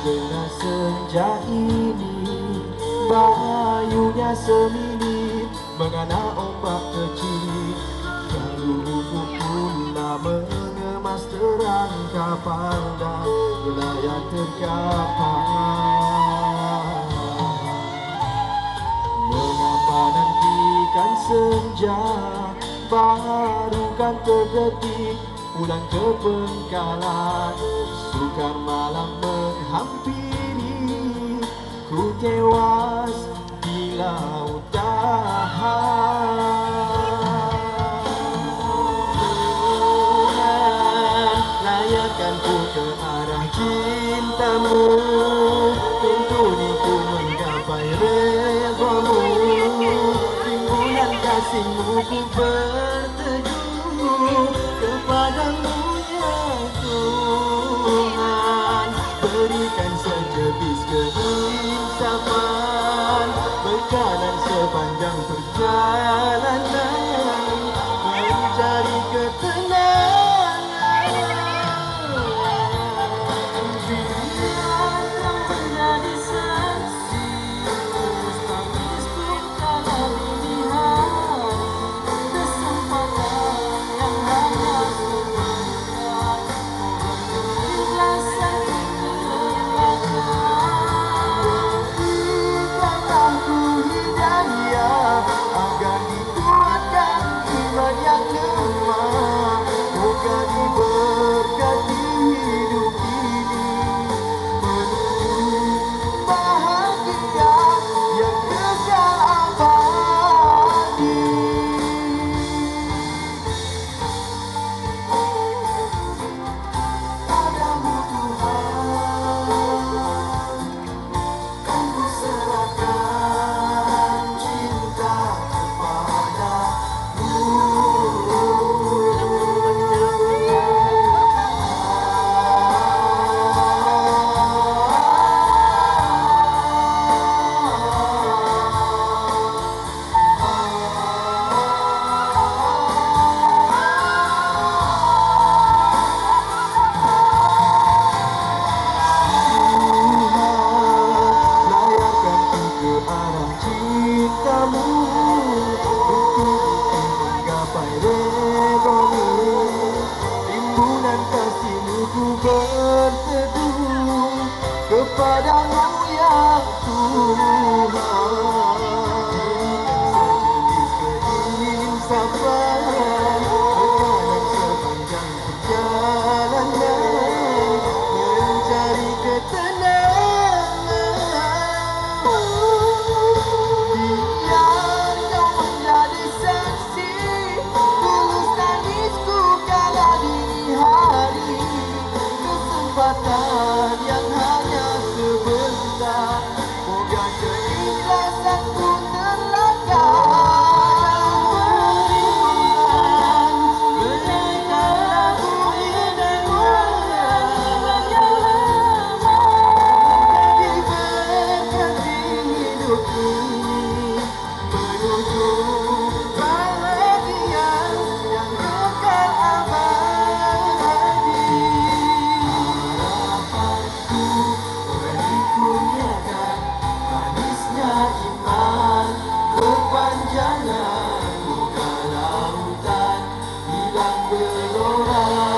Bila senja ini Bayunya semini Mengana ombak kecil. Kalau lumpur pula Mengemas terang kapal Dan layak terkapal. Mengapa nantikan senja Baru kan terdetik Pulang ke pengkalan. Sukar malam menangis menghampiri Ku tewas di laut dahan Layakkan ku ke arah cintamu. Tuntuni ku menggapai rezamu Timbunan kasihmu ku berteduh. Kepadamu Berikan sejebis keinsafan Bekalan sepanjang perjalanan ku berteduh Kepadamu Papa. and we'll go on.